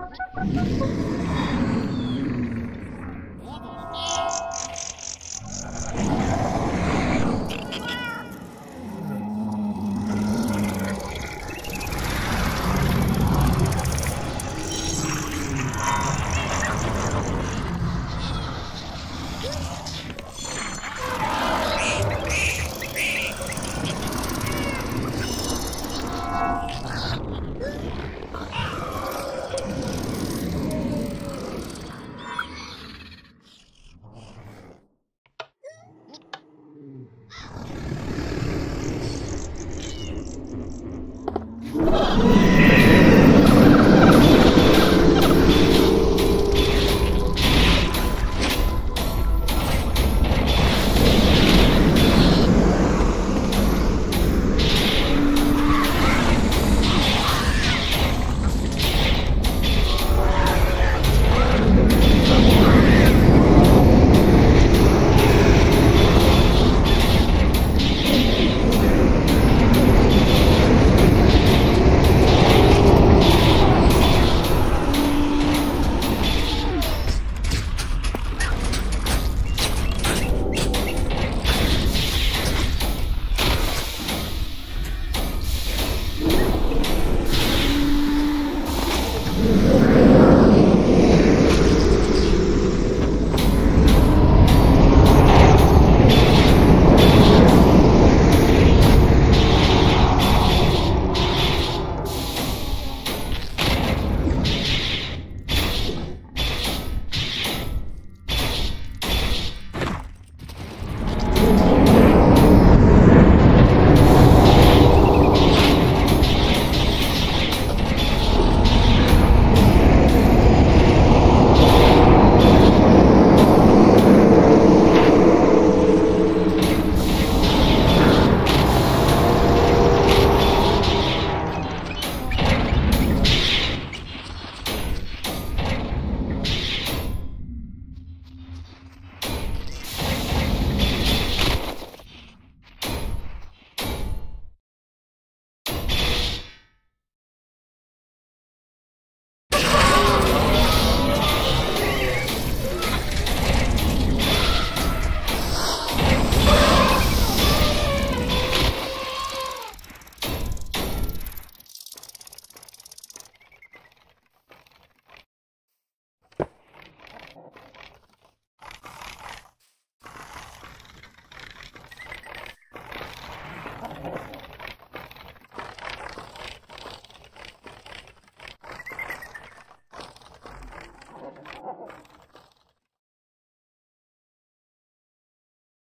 you Oh,